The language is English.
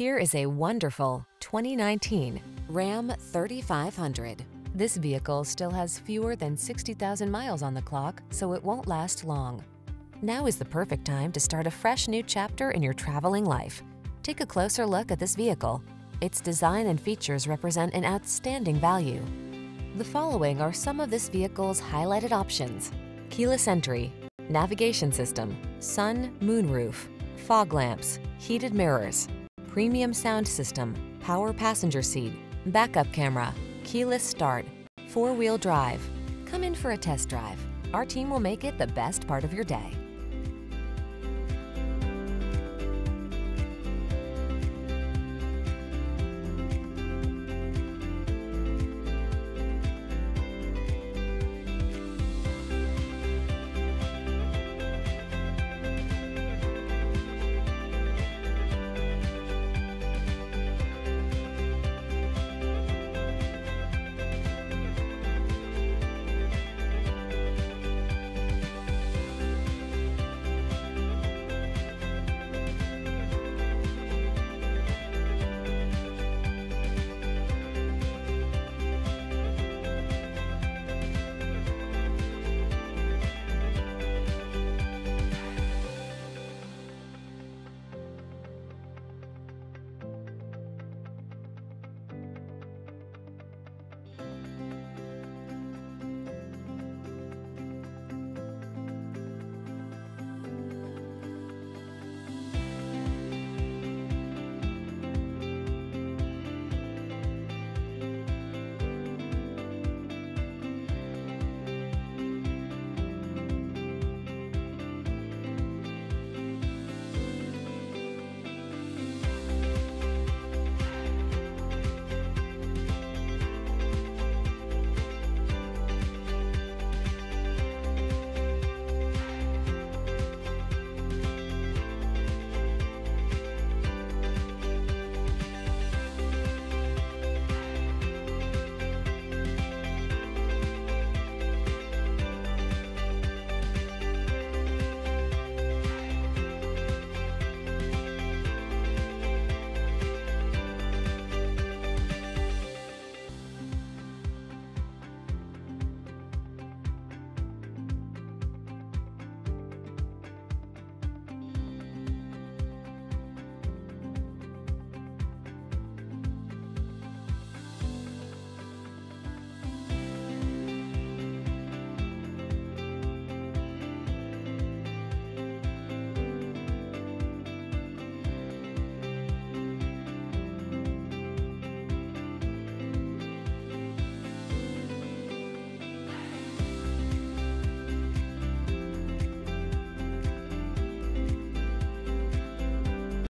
Here is a wonderful 2019 Ram 3500. This vehicle still has fewer than 60,000 miles on the clock, so it won't last long. Now is the perfect time to start a fresh new chapter in your traveling life. Take a closer look at this vehicle. Its design and features represent an outstanding value. The following are some of this vehicle's highlighted options. Keyless entry, navigation system, sun, moonroof, fog lamps, heated mirrors, premium sound system, power passenger seat, backup camera, keyless start, four-wheel drive. Come in for a test drive. Our team will make it the best part of your day.